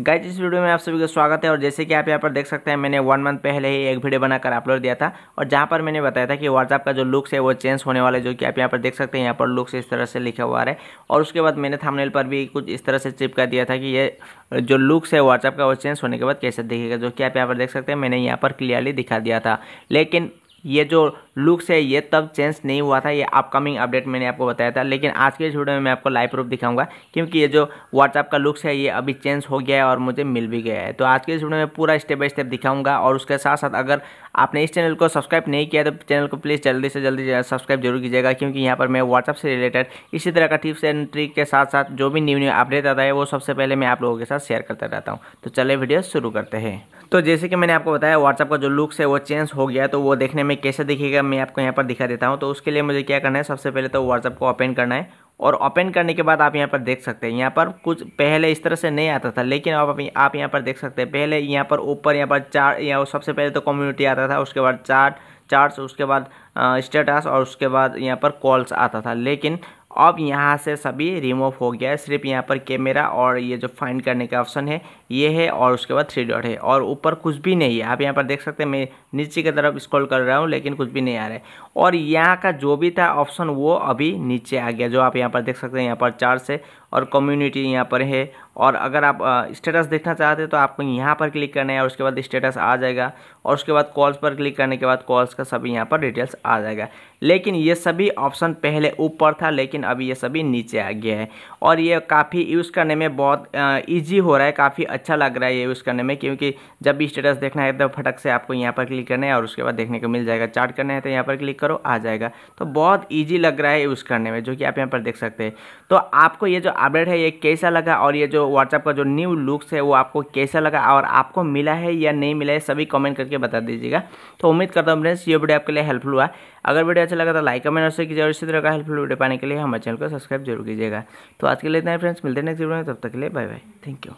Guys इस video में आप सभी का स्वागत है और जैसे कि आप यहाँ पर देख सकते हैं, मैंने वन मंथ पहले ही एक वीडियो बनाकर अपलोड दिया था और जहाँ पर मैंने बताया था कि व्हाट्सअप का जो लुक्स है वो चेंज होने वाला है, जो कि आप यहाँ पर देख सकते हैं, यहाँ पर लुक्स इस तरह से लिखा हुआ है। और उसके बाद मैंने थामनेल पर भी कुछ इस तरह से चिपका दिया था कि ये, जो लुक्स है व्हाट्सएप का वो चेंज होने के बाद कैसे दिखेगा, जो कि आप यहाँ पर देख सकते हैं, मैंने यहाँ पर क्लियरली दिखा दिया था। लेकिन ये जो लुक्स है, ये तब चेंज नहीं हुआ था, ये अपकमिंग अपडेट मैंने आपको बताया था, लेकिन आज के इस वीडियो में मैं आपको लाइव प्रूफ दिखाऊँगा, क्योंकि ये जो व्हाट्सअप का लुक्स है, ये अभी चेंज हो गया है और मुझे मिल भी गया है। तो आज के इस वीडियो में पूरा स्टेप बाय स्टेप दिखाऊँगा और उसके साथ साथ अगर आपने इस चैनल को सब्सक्राइब नहीं किया तो चैनल को प्लीज़ जल्दी से जल्दी सब्सक्राइब ज़रूर कीजिएगा, क्योंकि यहाँ पर मैं व्हाट्सअप से रिलेटेड इसी तरह का टिप्स एंड ट्रिक के साथ साथ जो भी न्यू न्यू अपडेट आता है, वो सबसे पहले मैं आप लोगों के साथ शेयर करता रहता हूँ। तो चले वीडियो शुरू करते हैं। तो जैसे कि मैंने आपको बताया व्हाट्सअप का जो लुक्स है वो चेंज हो गया तो वो देखने में कैसे दिखेगा, मैं आपको यहाँ पर दिखा देता हूँ। तो उसके लिए मुझे क्या करना है, सबसे पहले तो व्हाट्सअप को ओपन करना है और ओपन करने के बाद आप यहाँ पर देख सकते हैं। यहाँ पर कुछ पहले इस तरह से नहीं आता था, लेकिन अब आप यहाँ पर देख सकते हैं। पहले यहाँ पर ऊपर यहाँ पर चार यहाँ सबसे पहले तो कम्युनिटी आता था, उसके बाद चार्ट चार्ट्स उसके बाद स्टेटस और उसके बाद यहाँ पर कॉल्स आता था। लेकिन अब यहाँ से सभी रिमूव हो गया है। सिर्फ़ यहाँ पर कैमरा और ये जो फाइंड करने का ऑप्शन है, ये है और उसके बाद थ्री डॉट है। और ऊपर कुछ भी नहीं है। आप यहाँ पर देख सकते हैं, मैं नीचे की तरफ़ स्क्रॉल कर रहा हूँ, लेकिन कुछ भी नहीं आ रहा है। और यहाँ का जो भी था ऑप्शन वो अभी नीचे आ गया, जो आप यहाँ पर देख सकते हैं, यहाँ पर चार्ज है और कम्युनिटी यहाँ पर है। और अगर आप स्टेटस देखना चाहते हैं तो आपको यहाँ पर क्लिक करना है और उसके बाद स्टेटस आ जाएगा। और उसके बाद कॉल्स पर क्लिक करने के बाद कॉल्स का सभी यहाँ पर डिटेल्स आ जाएगा। लेकिन ये सभी ऑप्शन पहले ऊपर था, लेकिन अभी ये सभी नीचे आ गया है। और ये काफ़ी यूज़ करने में बहुत ईजी हो रहा है, काफ़ी अच्छा लग रहा है ये यूज़ करने में, क्योंकि जब भी स्टेटस देखना है तो फटक से आपको यहाँ पर क्लिक करना है और उसके बाद देखने को मिल जाएगा। चार्ट करना है तो यहाँ पर क्लिक करो, आ जाएगा। तो बहुत ईजी लग रहा है यूज़ करने में, जो कि आप यहाँ पर देख सकते हैं। तो आपको ये जो अपडेट है, ये कैसा लगा? और ये जो व्हाट्सएप का जो न्यू लुक्स है, वो आपको कैसा लगा और आपको मिला है या नहीं मिला है, सभी कमेंट करके बता दीजिएगा। तो उम्मीद करता हूँ फ्रेंड्स ये वीडियो आपके लिए हेल्पफुल हुआ। अगर वीडियो अच्छा लगा तो लाइक कमेंट और शेयर कीजिए और इसी तरह का हेल्पफुल वीडियो पाने के लिए हमारे चैनल को सब्सक्राइब ज़रूर कीजिएगा। तो आज के लिए इतना फ्रेंड्स मिलते हैं नेक्स्ट वीडियो में, तब तक के लिए बाय बाय थैंक यू